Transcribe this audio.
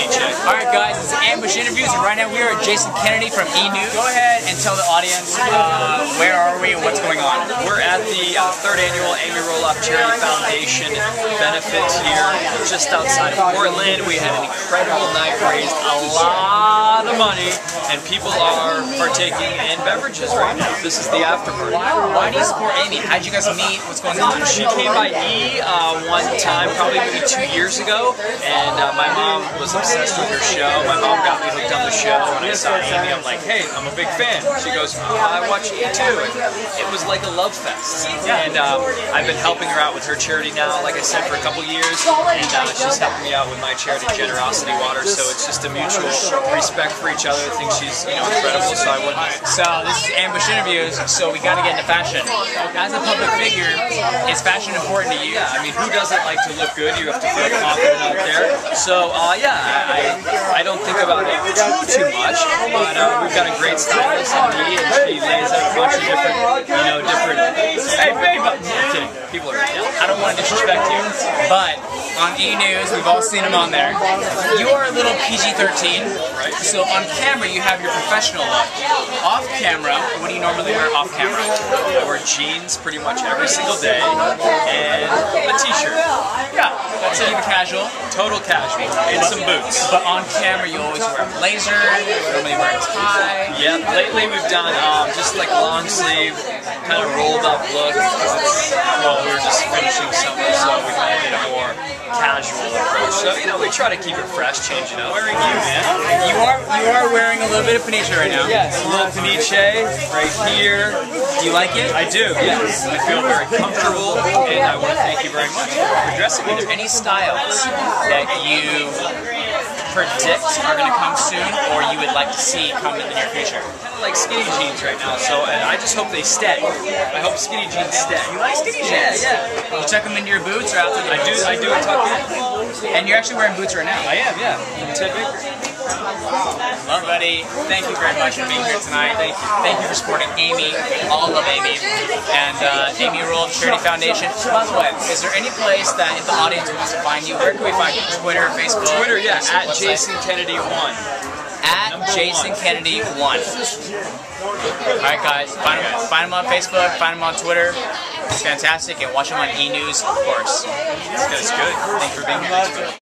Peniche. All right, guys, it's Ambush Interviews, and right now we are at Jason Kennedy from E! News. Go ahead and tell the audience uh, where are we and what's going on. We're at the uh, third annual Amy Roloff Charity Foundation benefits here just outside of Portland. We had an incredible night, raised a lot of money, and people are partaking in beverages right now. This is the after party. Why do you support Amy? How'd you guys meet? What's going on? She came by E uh, one time, probably maybe two years ago, and uh, my mom was obsessed with her show. My mom got me hooked on the show. When I saw Amy, I'm like, hey, I'm a big fan. She goes, oh, I watch E too. And it was like a love fest. And um, I've been helping her out with her charity now, like I said, for a couple years, and uh, she's helping me out with my charity, Generosity Water. So it's just a mutual respect for each other. I think she's, you know, incredible. So I wouldn't. So this is Ambush Interviews, so we got to get into fashion. As a public figure, is fashion important to you? Yeah, I mean, who doesn't like to look good? You have to feel confident out there. So, uh, yeah, I, I don't think about it too, much, but uh, we've got a great stylist me, and she lays out a bunch of different, you know, different. Hey, babe! People are. I don't want to disrespect you, but on E! News, we've all seen him on there. You are a little PG-13, so on camera you have your professional look. Off camera, what do you normally wear off camera? I wear jeans pretty much every single day, and a t-shirt. Yeah, that's it. Casual. Total casual, and some boots. But on camera, you always wear a blazer, you normally wear a tie. Yep, lately we've done um, just like long sleeve, kind of rolled up look. well, we were just finishing summer, so we kind of a more casual approach. So, you know, we try to keep it fresh, change it up. Wearing you, man. You are you are wearing a little bit of Peniche right now. Yes, a little Peniche right here. Do you like it? I do, yes. I feel very comfortable, and I want to thank you very much for dressing me. Are there any styles that you predict are going to come soon, or you would like to see come in the near future? like skinny jeans right now, so and I just hope they stay. I hope skinny jeans stay. You like skinny jeans? Yeah, yeah. You tuck them into your boots or out to the I do, I do it tuck in. And you're actually wearing boots right now. I am, yeah. Ted Baker. Love, buddy. Thank you very much for being here tonight. Thank you. Thank you for supporting Amy. All love Amy. And uh, Amy Roloff Charity Foundation. By the way, is there any place that if the audience wants to find you, where can we find you? Twitter, Facebook? Twitter, yeah, at Jason Kennedy 1. At Jason Kennedy 1. Alright guys, find him, find him on Facebook, find him on Twitter. It's fantastic, and watch him on E! News, of course. That's good. Thank you for being here.